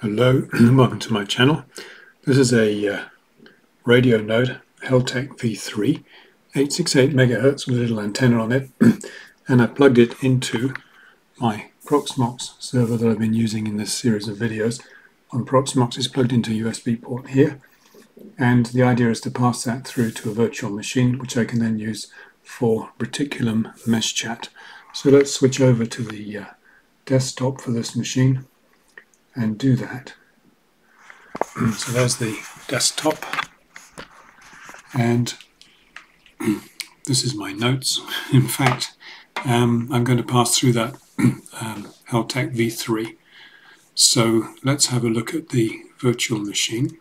Hello and welcome to my channel. This is a uh, radio node, Heltec V3, 868 megahertz with a little antenna on it, and I plugged it into my Proxmox server that I've been using in this series of videos. On Proxmox is plugged into a USB port here, and the idea is to pass that through to a virtual machine, which I can then use for Reticulum Mesh Chat. So let's switch over to the uh, desktop for this machine and do that. so there's the desktop and this is my notes. In fact, um, I'm going to pass through that um, Heltec V3. So let's have a look at the virtual machine,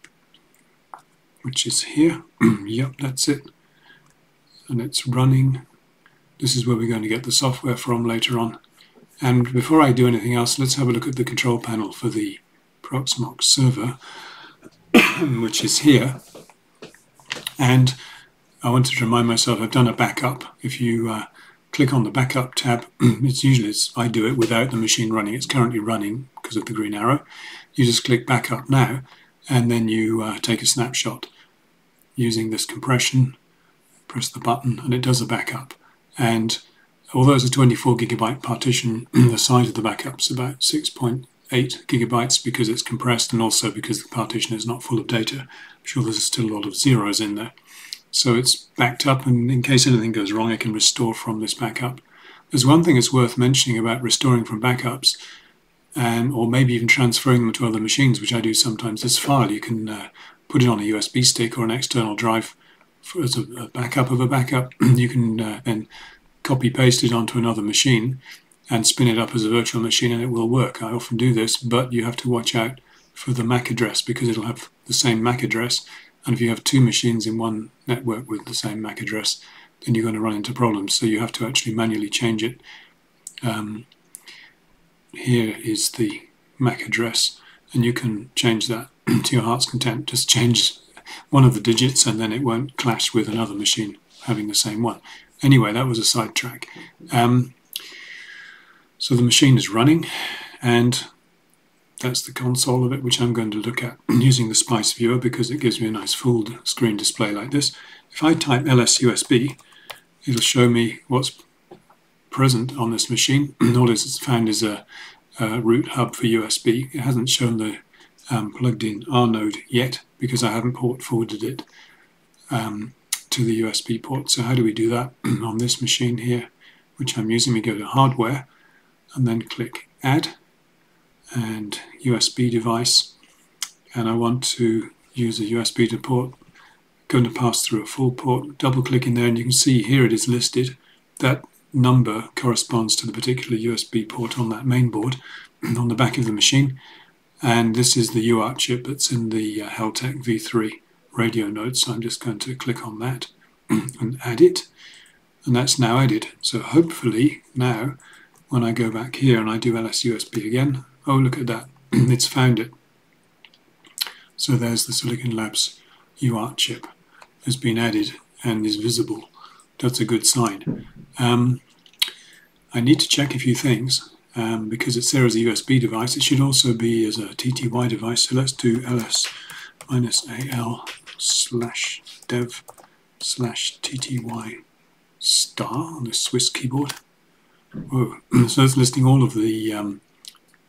which is here. yep, that's it. And it's running. This is where we're going to get the software from later on. And before I do anything else, let's have a look at the control panel for the Proxmox server, which is here. And I wanted to remind myself I've done a backup. If you uh, click on the backup tab, it's usually it's, I do it without the machine running. It's currently running because of the green arrow. You just click backup now, and then you uh, take a snapshot using this compression. Press the button, and it does a backup. And although it's a 24 gigabyte partition, the size of the backup is about 6.8 gigabytes because it's compressed and also because the partition is not full of data. I'm sure there's still a lot of zeros in there. So it's backed up, and in case anything goes wrong, I can restore from this backup. There's one thing that's worth mentioning about restoring from backups, and or maybe even transferring them to other machines, which I do sometimes. This file you can uh, put it on a USB stick or an external drive as a, a backup of a backup. you can uh, then copy paste it onto another machine and spin it up as a virtual machine and it will work. I often do this, but you have to watch out for the MAC address because it'll have the same MAC address. And if you have two machines in one network with the same MAC address, then you're going to run into problems. So you have to actually manually change it. Um, here is the MAC address, and you can change that to your heart's content. Just change one of the digits, and then it won't clash with another machine having the same one. Anyway, that was a sidetrack. Um, so the machine is running, and that's the console of it, which I'm going to look at using the Spice Viewer because it gives me a nice full screen display like this. If I type LSUSB, it'll show me what's present on this machine. And all it's found is a, a, root hub for USB. It hasn't shown the um, plugged in RNode yet because I haven't port forwarded it um, to the USB port. So how do we do that on this machine here, which I'm using? We go to hardware and then click add and USB device and I want to use a USB to port going to pass through a full port double click in there and you can see here it is listed that number corresponds to the particular USB port on that main board on the back of the machine and this is the UART chip that's in the uh, Heltec V3 radio node. So I'm just going to click on that and add it. And that's now added. So hopefully now when I go back here and I do LSUSB again, oh look at that, it's found it. So there's the Silicon Labs UART chip has been added and is visible. That's a good sign. Um, I need to check a few things um, because it's there as a USB device. It should also be as a TTY device. So let's do ls minus al slash dev slash tty star on the Swiss keyboard. Whoa. so it's listing all of the um,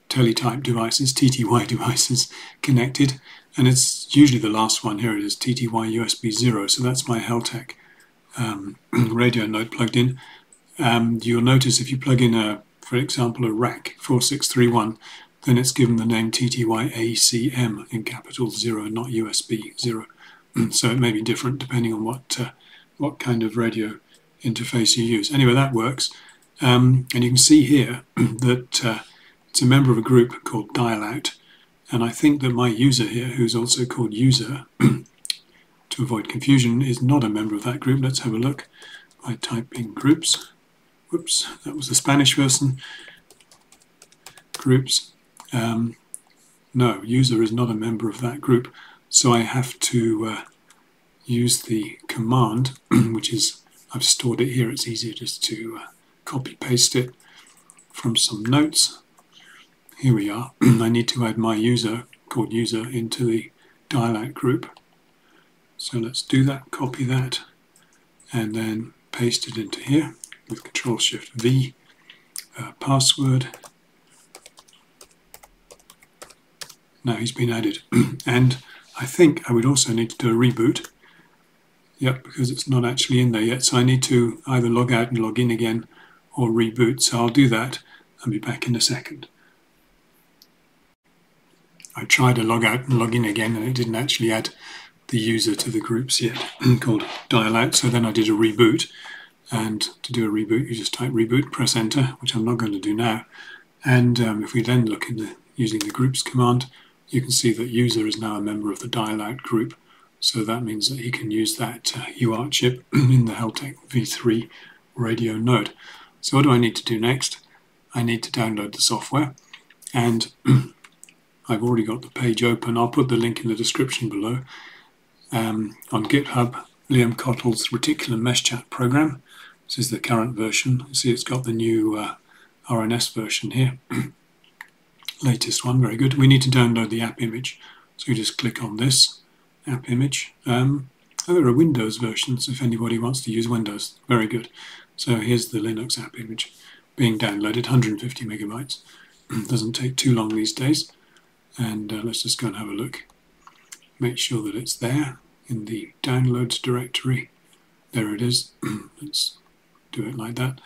teletype devices, TTY devices connected, and it's usually the last one. Here it is, TTY USB 0, so that's my Heltec um, radio node plugged in. Um, you'll notice if you plug in, a, for example, a RAK 4631, then it's given the name TTY ACM in capital 0, not USB 0. so it may be different depending on what uh, what kind of radio interface you use. Anyway, that works. Um, and you can see here that uh, it's a member of a group called Dialout. And I think that my user here, who's also called user, to avoid confusion, is not a member of that group. Let's have a look by typing groups. Whoops, that was the Spanish version. Groups. Um, no, user is not a member of that group. So I have to uh, use the command, which is, I've stored it here, it's easier just to uh, copy paste it from some notes. Here we are. I need to add my user called user into the dial out group. So let's do that, copy that, and then paste it into here with Control Shift V, uh, password. Now he's been added. and I think I would also need to do a reboot. Yep, because it's not actually in there yet. So I need to either log out and log in again or reboot. So I'll do that and be back in a second. I tried to log out and log in again and it didn't actually add the user to the groups yet called dial out. So then I did a reboot. And to do a reboot, you just type reboot, press enter, which I'm not going to do now. And um, if we then look in the using the groups command, you can see that user is now a member of the dial out group. So that means that he can use that uh, UART chip in the Heltec V3 radio node. So what do I need to do next? I need to download the software and I've already got the page open. I'll put the link in the description below. Um, on GitHub, Liam Cottle's Reticulum Mesh Chat program. This is the current version. You see it's got the new uh, RNS version here. Latest one, very good. We need to download the app image. So you just click on this app image. Um, oh, there are Windows versions if anybody wants to use Windows. Very good. So here's the Linux app image being downloaded, 150 megabytes. Doesn't take too long these days. And uh, let's just go and have a look. Make sure that it's there in the downloads directory. There it is. let's do it like that.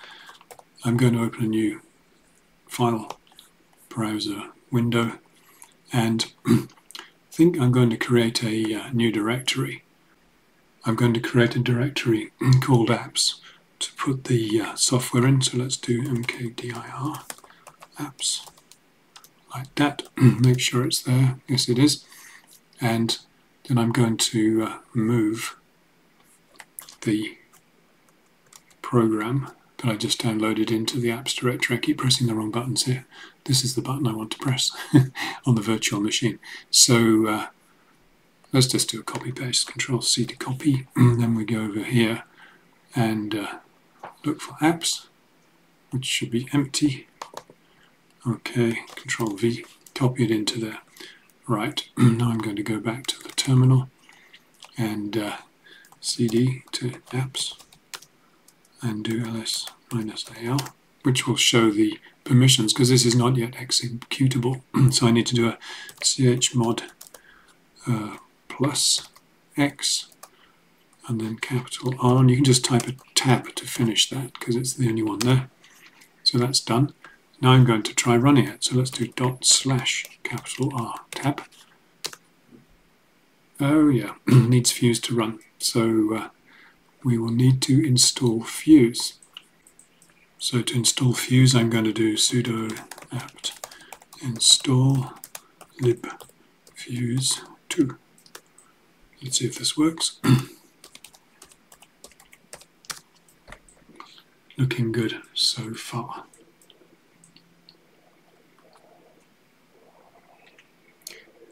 I'm going to open a new file browser window and I think I'm going to create a uh, new directory. I'm going to create a directory called apps to put the uh, software in. So let's do mkdir apps like that. Make sure it's there. Yes, it is. And then I'm going to uh, move the program that I just downloaded into the apps directory. I keep pressing the wrong buttons here. This is the button I want to press on the virtual machine. So uh, let's just do a copy paste, control C to copy. then we go over here and uh, look for apps, which should be empty. Okay, control V, copy it into there. Right, now I'm going to go back to the terminal and uh, cd to apps and do ls minus al, which will show the permissions because this is not yet executable. so I need to do a chmod uh, plus x and then capital R, and you can just type a tab to finish that because it's the only one there. So that's done. Now I'm going to try running it. So let's do dot slash capital R tab. Oh yeah, needs Fuse to run. So uh, we will need to install Fuse. So to install Fuse, I'm going to do sudo apt install lib fuse 2. Let's see if this works. Looking good so far.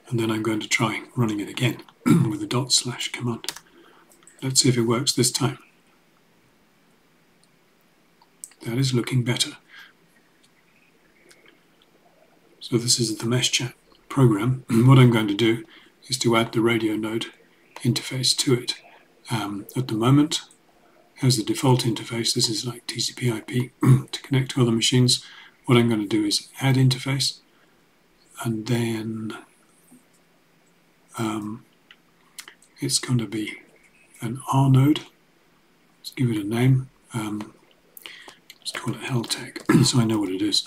And then I'm going to try running it again with the dot slash command. Let's see if it works this time. That is looking better. So this is the mesh chat program. what I'm going to do is to add the radio node interface to it. Um, at the moment, as the default interface, this is like TCP IP to connect to other machines. What I'm going to do is add interface and then um, it's going to be an RNode. Let's give it a name. Um, let's call it Heltec so I know what it is.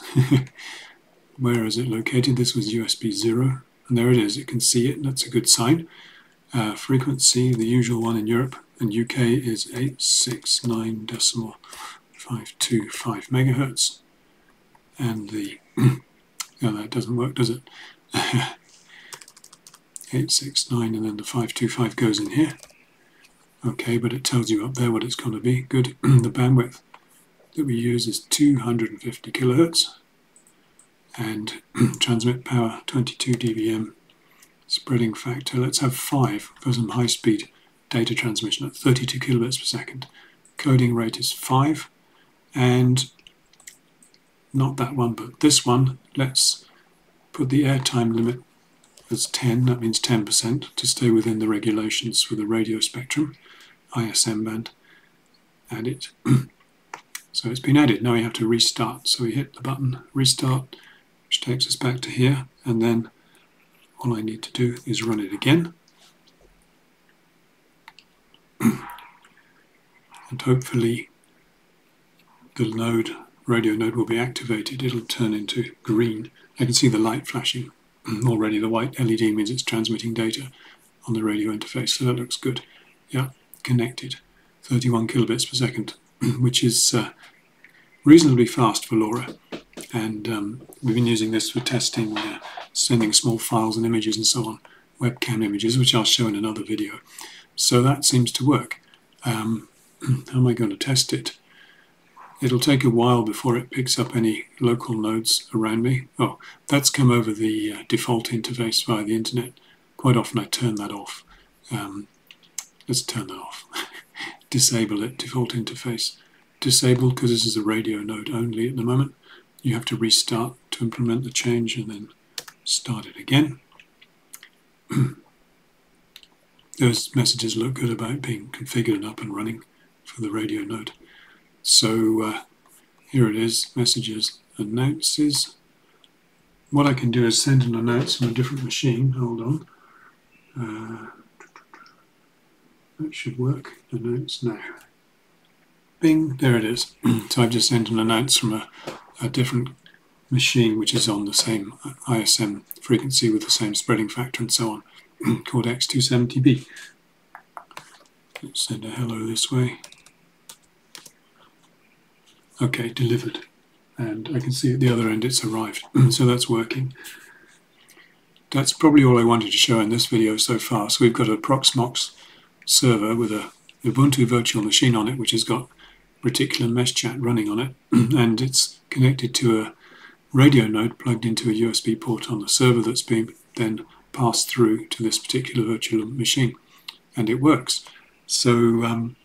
Where is it located? This was USB 0 and there it is. You can see it. That's a good sign. Uh, frequency, the usual one in Europe, and UK is 869.525 megahertz. And the, no, that doesn't work, does it? 869 and then the 525 goes in here. Okay, but it tells you up there what it's going to be. Good. the bandwidth that we use is 250 kilohertz and transmit power 22 dBm. Spreading factor, let's have 5 for some high speed data transmission at 32 kilobits per second. Coding rate is 5 and not that one but this one let's put the airtime limit as 10, that means 10% to stay within the regulations for the radio spectrum, ISM band. Add it. so it's been added. Now we have to restart. So we hit the button restart, which takes us back to here, and then all I need to do is run it again. and hopefully the node, radio node will be activated. It'll turn into green. I can see the light flashing already. The white LED means it's transmitting data on the radio interface, so that looks good. Yeah, connected. 31 kilobits per second, which is uh, reasonably fast for LoRa. And um, we've been using this for testing, uh, sending small files and images and so on, webcam images, which I'll show in another video. So that seems to work. Um, how am I going to test it? It'll take a while before it picks up any local nodes around me. Oh, that's come over the uh, default interface via the internet. Quite often I turn that off. Um, let's turn that off. Disable it, default interface. Disabled because this is a radio node only at the moment. You have to restart to implement the change and then start it again. Those messages look good about being configured and up and running for the radio node. So uh, here it is, messages, announces. What I can do is send an announce from a different machine. Hold on. Uh, that should work. Announce now. Bing, there it is. so I've just sent an announce from a, a different machine which is on the same ISM frequency with the same spreading factor and so on, called X270B. Let's send a hello this way. Okay, delivered. And I can see at the other end it's arrived. so that's working. That's probably all I wanted to show in this video so far. So we've got a Proxmox server with a Ubuntu virtual machine on it, which has got Reticulum Mesh Chat running on it. and it's connected to a radio node plugged into a USB port on the server that's being then passed through to this particular virtual machine. And it works. So um,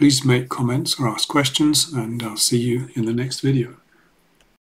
Please make comments or ask questions, and I'll see you in the next video.